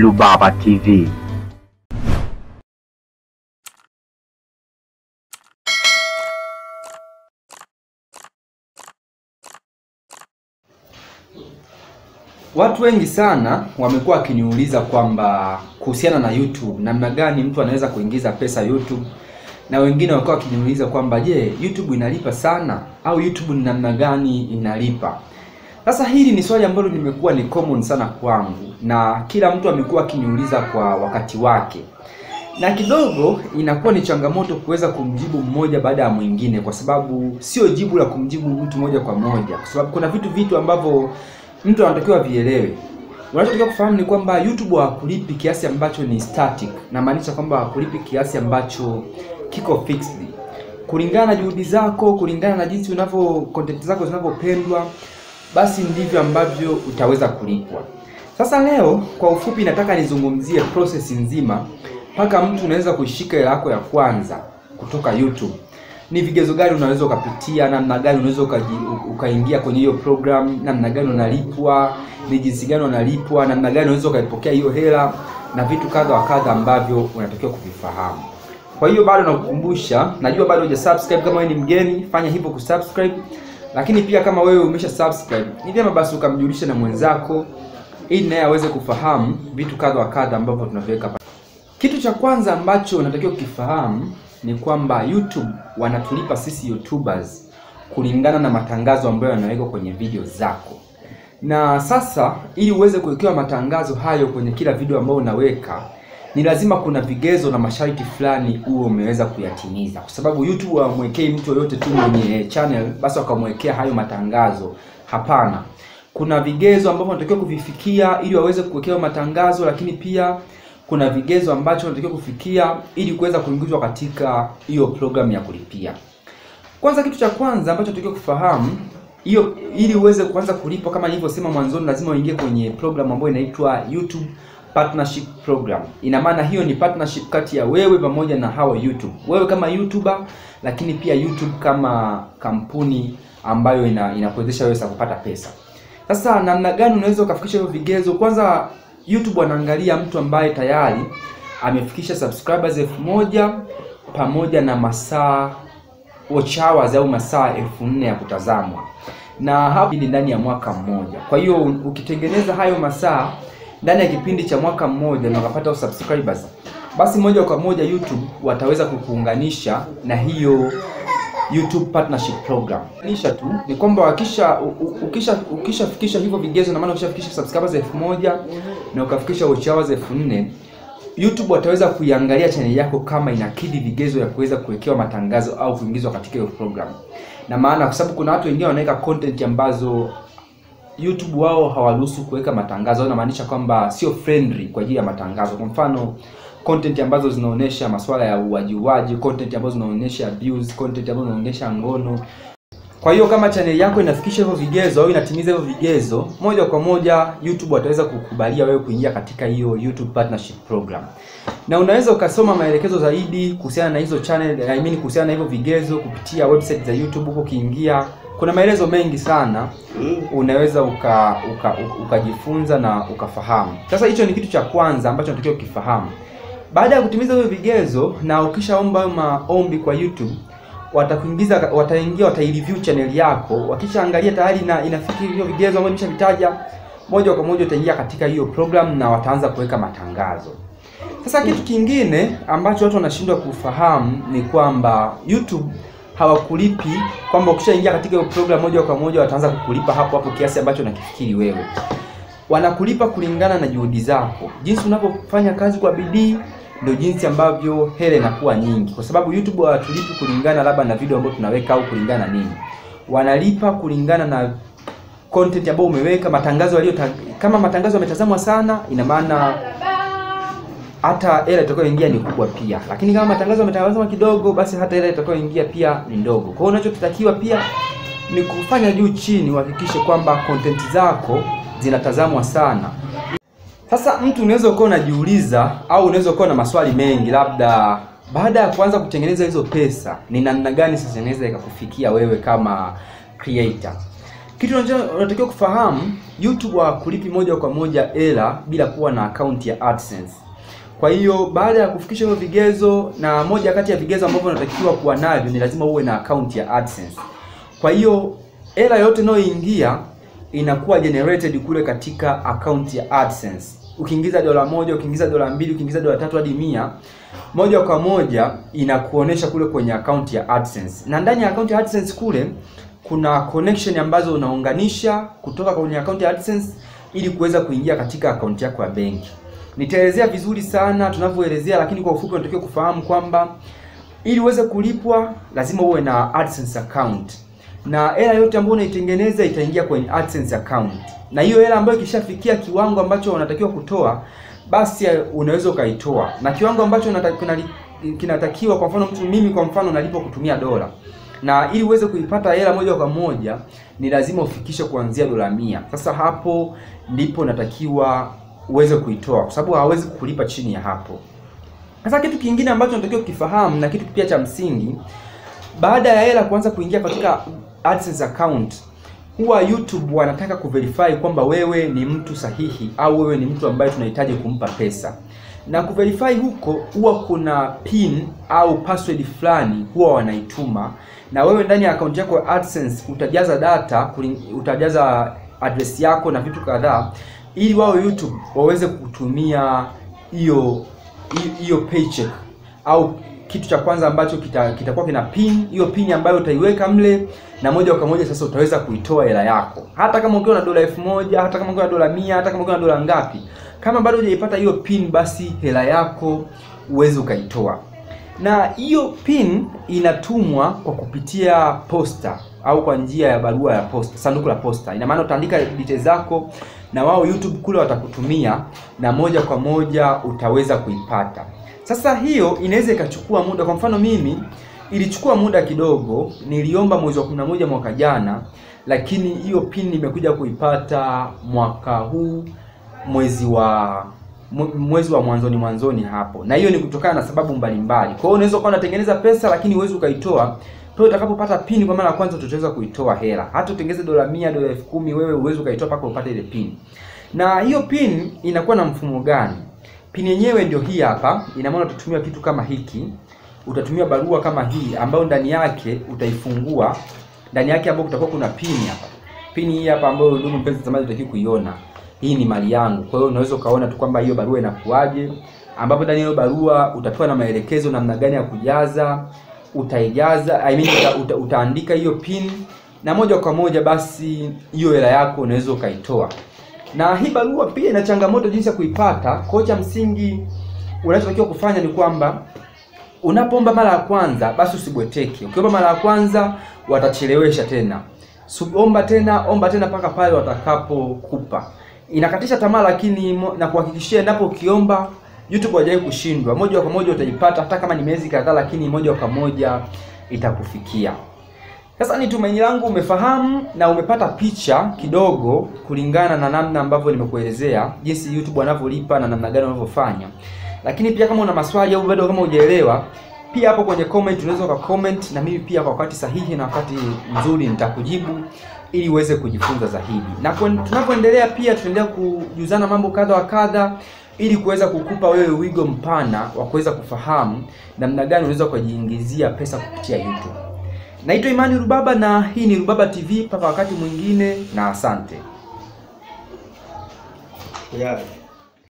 Rubaba TV. Watu wengi sana wamekuwa wakiniuliza kwamba kuhusiana na YouTube, namna gani mtu anaweza kuingiza pesa YouTube, na wengine wakawa wakiniuliza kwamba je, YouTube inalipa sana au YouTube ni namna gani inalipa? Sasa hili ni swali ambalo limekuwa ni common sana kwangu, na kila mtu amekuwa akiniuliza kwa wakati wake, na kidogo inakuwa ni changamoto kuweza kumjibu mmoja baada ya mwingine, kwa sababu sio jibu la kumjibu mtu moja kwa moja, kwa sababu kuna vitu vitu ambavyo mtu anatakiwa vielewe. Unachotakiwa kufahamu ni kwamba YouTube hawakulipi kiasi ambacho ni static, na maanisha kwamba hawakulipi kiasi ambacho kiko fixed. Kulingana na juhudi zako, kulingana na jinsi unavyo content zako zinavyopendwa, basi ndivyo ambavyo utaweza kulipwa. Sasa leo kwa ufupi, nataka nizungumzie process nzima mpaka mtu unaweza kuishika hela yako ya kwanza kutoka YouTube ni vigezo gani unaweza ukapitia, namna gani unaweza ukaingia kwenye hiyo program, namna gani unalipwa, ni jinsi gani unalipwa, namna gani unaweza ukaipokea hiyo hela na vitu kadha wa kadha ambavyo unatakiwa kuvifahamu. Kwa hiyo bado nakukumbusha, najua bado hujasubscribe. Kama wewe ni mgeni, fanya hivyo kusubscribe, lakini pia kama wewe umesha subscribe, ni vyema basi ukamjulisha na mwenzako, ili naye aweze kufahamu vitu kadha wa kadha ambavyo tunaviweka. Kitu cha kwanza ambacho unatakiwa kukifahamu ni kwamba YouTube wanatulipa sisi YouTubers kulingana na matangazo ambayo yanawekwa kwenye video zako. Na sasa ili uweze kuwekewa matangazo hayo kwenye kila video ambayo unaweka, ni lazima kuna vigezo na masharti fulani huo umeweza kuyatimiza, kwa sababu YouTube hawamwekei mtu yoyote tu mwenye channel basi wakamwekea hayo matangazo. Hapana, kuna vigezo ambavyo unatakiwa kuvifikia ili waweze kuwekewa matangazo, lakini pia kuna vigezo ambacho unatakiwa kufikia ili kuweza kuingizwa katika hiyo program ya kulipia. Kwanza, kitu cha kwanza ambacho unatakiwa kufahamu hiyo, ili uweze kuanza kulipwa, kama nilivyosema mwanzoni, lazima uingie kwenye program ambayo inaitwa YouTube Partnership Program. Ina maana hiyo ni partnership kati ya wewe pamoja na hawa YouTube, wewe kama YouTuber, lakini pia YouTube kama kampuni ambayo ina inakuwezesha wewe kupata pesa. Sasa namna gani unaweza ukafikisha hivyo vigezo? Kwanza YouTube wanaangalia mtu ambaye tayari amefikisha subscribers elfu moja pamoja na masaa watch hours au masaa elfu nne ya kutazamwa, na hapo ni ndani ya mwaka mmoja. Kwa hiyo ukitengeneza hayo masaa ndani ya kipindi cha mwaka mmoja na ukapata subscribers, basi moja kwa moja YouTube wataweza kukuunganisha na hiyo YouTube Partnership Program. Nisha tu ni kwamba wakisha ukisha ukishafikisha hivyo vigezo, na maana ukishafikisha subscribers elfu moja na ukafikisha watch hours elfu nne YouTube wataweza kuiangalia channel yako kama inakidhi vigezo ya kuweza kuwekewa matangazo au kuingizwa katika hiyo program. Na maana kwa sababu kuna watu wengine wanaweka content ambazo YouTube wao hawaruhusu kuweka matangazo, inamaanisha kwamba sio friendly kwa ajili ya matangazo. Kwa mfano content ambazo zinaonyesha masuala ya uwajiwaji, content ambazo zinaonyesha abuse, content ambazo zinaonyesha ngono. Kwa hiyo kama channel yako inafikisha hivyo vigezo au inatimiza hivyo vigezo, moja kwa moja YouTube wataweza kukubalia wewe kuingia katika hiyo YouTube Partnership Program. Na unaweza ukasoma maelekezo zaidi kuhusiana na hizo channel, I mean kuhusiana na hivyo vigezo kupitia website za YouTube huko ukiingia. Kuna maelezo mengi sana unaweza uka uka- uka- ukajifunza na ukafahamu. Sasa hicho ni kitu cha kwanza ambacho unatakiwa ukifahamu. Baada ya kutimiza hivyo vigezo na ukishaomba maombi kwa YouTube, watakuingiza wataingia wataireview channel yako. Wakishaangalia tayari na inafikiri hivyo vigezo ambavyo nimeshavitaja, moja kwa moja utaingia katika hiyo program na wataanza kuweka matangazo. Sasa kitu kingine ambacho watu wanashindwa kufahamu ni kwamba YouTube hawakulipi kwamba ukishaingia katika hiyo program moja kwa moja wataanza kukulipa hapo hapo kiasi ambacho unakifikiri wewe. Wanakulipa kulingana na juhudi zako, jinsi unavyofanya kazi kwa bidii ndio jinsi ambavyo hela inakuwa nyingi, kwa sababu YouTube hawatulipi kulingana labda na video ambayo tunaweka au kulingana nini, wanalipa kulingana na content ambayo umeweka, matangazo yaliyo kama matangazo yametazamwa sana, ina maana hata hela itakayoingia ni kubwa pia, lakini kama matangazo yametangazwa kidogo, basi hata hela itakayoingia pia ni ndogo. Kwa hiyo unachotakiwa pia ni kufanya juu chini, uhakikishe kwamba content zako zinatazamwa sana. Sasa mtu unaweza ukawa unajiuliza au unaweza ukawa na maswali mengi, labda baada ya kuanza kutengeneza hizo pesa, ni namna gani sasa inaweza ikakufikia wewe kama creator? Kitu unatakiwa kufahamu, YouTube hakulipi moja kwa moja hela bila kuwa na akaunti ya AdSense. Kwa hiyo baada ya kufikisha hivyo vigezo, na moja kati ya vigezo ambavyo unatakiwa kuwa navyo ni lazima uwe na account ya AdSense. Kwa hiyo hela yote inayoingia inakuwa generated kule katika account ya AdSense. Ukiingiza dola moja, ukiingiza dola mbili, ukiingiza dola tatu hadi mia, moja kwa moja inakuonesha kule kwenye account ya AdSense. Na ndani ya account ya AdSense kule kuna connection ambazo unaunganisha kutoka kwenye account ya AdSense ili kuweza kuingia katika account yako ya benki. Nitaelezea vizuri sana tunavyoelezea, lakini kwa ufupi unatakiwa kufahamu kwamba ili uweze kulipwa lazima uwe na AdSense account, na hela yote ambayo unaitengeneza itaingia kwenye AdSense account, na hiyo hela ambayo ikishafikia kiwango ambacho unatakiwa kutoa, basi unaweza ukaitoa, na kiwango ambacho kinatakiwa, kwa mfano mtu mimi, kwa mfano nalipo kutumia dola. Na ili uweze kuipata hela moja kwa moja ni lazima ufikishe kuanzia dola mia. Sasa hapo ndipo natakiwa uweze kuitoa, kwa sababu hawezi kulipa chini ya hapo. Sasa kitu kingine ambacho natakiwa kukifahamu na kitu pia cha msingi, baada ya hela kuanza kuingia katika AdSense account, huwa YouTube wanataka kuverify kwamba wewe ni mtu sahihi au wewe ni mtu ambaye tunahitaji kumpa pesa. Na kuverify huko huwa kuna pin au password fulani huwa wanaituma, na wewe ndani ya akaunti yako ya AdSense utajaza data, utajaza address yako na vitu kadhaa, ili wao YouTube waweze kutumia hiyo hiyo- paycheck au kitu cha kwanza ambacho kitakuwa kita- kina pin, hiyo pin ambayo utaiweka mle na moja kwa moja sasa utaweza kuitoa hela yako, hata kama ukiwa na dola elfu moja hata kama ukiwa na dola mia hata kama ukiwa na dola ngapi, kama bado hujaipata hiyo pin, basi hela yako uweze ukaitoa. Na hiyo pin inatumwa kwa kupitia posta au kwa njia ya barua ya posta, sanduku la posta. Ina maana utaandika details zako na wao YouTube kule watakutumia na moja kwa moja utaweza kuipata. Sasa hiyo inaweza ikachukua muda. Kwa mfano mimi ilichukua muda kidogo, niliomba mwezi wa 11 mwaka jana, lakini hiyo pin nimekuja kuipata mwaka huu mwezi wa mwezi wa mwanzoni mwanzoni hapo, na hiyo ni kutokana na sababu mbalimbali. Kwa hiyo unaweza ukawa unatengeneza pesa lakini huwezi ukaitoa. Kwa utakapopata pin kwa mara ya kwanza utaweza kuitoa hela, hata utengeze dola 100, dola 10,000 wewe uweze ukaitoa mpaka upate ile pin. Na hiyo pin inakuwa na mfumo gani? Pin yenyewe ndio hii hapa. Ina maana utatumia kitu kama hiki, utatumia barua kama hii ambayo ndani yake utaifungua, ndani yake ambapo kutakuwa kuna pin hapa. Pin hii hapa ambayo ndugu mpenzi mtazamaji utakiwa kuiona. Hii ni mali yangu. Kwa hiyo unaweza ukaona tu kwamba hiyo barua inakuaje, ambapo ndani ya hiyo barua utapewa na maelekezo namna gani ya kujaza, utaijaza, I mean uta, uta, utaandika hiyo pin na moja kwa moja basi hiyo hela yako unaweza ukaitoa. Na hii barua pia ina changamoto jinsi ya kuipata. kocha msingi unachotakiwa kufanya ni kwamba unapoomba mara ya kwanza basi usibweteke. Ukiomba mara ya kwanza watachelewesha tena, omba tena, omba tena mpaka pale watakapokupa. Inakatisha tamaa, lakini na kuhakikishia, endapo ukiomba YouTube hajawahi kushindwa, moja kwa moja utaipata, hata kama ni miezi kadhaa, lakini moja kwa moja itakufikia. Sasa ni tumaini langu umefahamu na umepata picha kidogo kulingana na namna ambavyo nimekuelezea jinsi YouTube wanavyolipa na namna gani wanavyofanya. Lakini pia kama una maswali au bado kama hujaelewa, pia hapo kwenye comment unaweza uka comment na mimi pia kwa wakati sahihi na wakati mzuri nitakujibu ili uweze kujifunza zaidi. Na tunapoendelea pia tunaendelea kujuzana mambo kadha wa kadha ili kuweza kukupa wewe wigo mpana wa kuweza kufahamu namna gani unaweza kujiingizia pesa kupitia YouTube. Naitwa Imani Rubaba na hii ni Rubaba TV. Mpaka wakati mwingine, na asante. Yeah.